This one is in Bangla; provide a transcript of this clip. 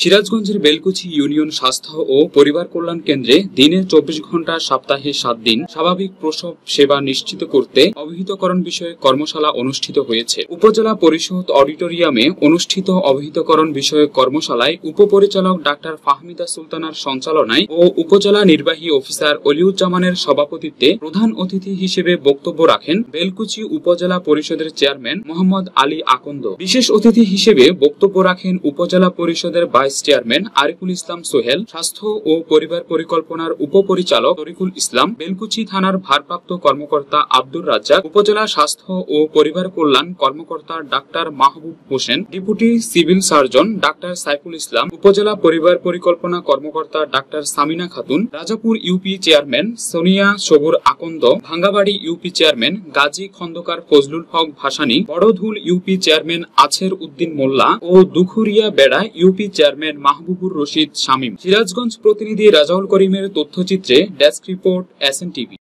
সিরাজগঞ্জের বেলকুচি ইউনিয়ন স্বাস্থ্য ও পরিবার কল্যাণ কেন্দ্রে দিনে চব্বিশ ঘণ্টা সপ্তাহে সাত দিন স্বাভাবিক প্রসব সেবা নিশ্চিত করতে অবহিতকরণ বিষয়ে কর্মশালা অনুষ্ঠিত হয়েছে। উপজেলা পরিষদ অডিটোরিয়ামে অনুষ্ঠিত অবহিতকরণ বিষয়ে কর্মশালায় উপপরিচালক ডাক্তার ফাহমিদা সুলতানার সঞ্চালনায় ও উপজেলা নির্বাহী অফিসার অলিউজ্জামানের সভাপতিত্বে প্রধান অতিথি হিসেবে বক্তব্য রাখেন বেলকুচি উপজেলা পরিষদের চেয়ারম্যান মোহাম্মদ আলী আকন্দ। বিশেষ অতিথি হিসেবে বক্তব্য রাখেন উপজেলা পরিষদের ভাইস চেয়ারম্যান আরিফুল ইসলাম সোহেল, স্বাস্থ্য ও পরিবার পরিকল্পনার উপপরিচালক তরিকুল ইসলাম, বেলকুচি থানার ভারপ্রাপ্ত কর্মকর্তা আব্দুর রাজ্জাক, উপজেলা স্বাস্থ্য ও পরিবার কল্যাণ কর্মকর্তা doctor Mahbub Hossain, deputy civil surgeon doctor Saiful Islam, upazila পরিবার পরিকল্পনা কর্মকর্তা doctor Samina Khatun, Rajapur UP chairman Sonia Sabur Akand, Bhangabari UP chairman Gazi Khandakar Fazlul Haque Bhasani, Bordhul UP chairman Achher Uddin Molla ও দুখুরিয়া বেড়া ইউপি চেয়ারম্যান মাহবুবুর রশিদ শামীম। সিরাজগঞ্জ প্রতিনিধি রাজাউল করিমের তথ্যচিত্রে ডেস্ক রিপোর্ট এস টিভি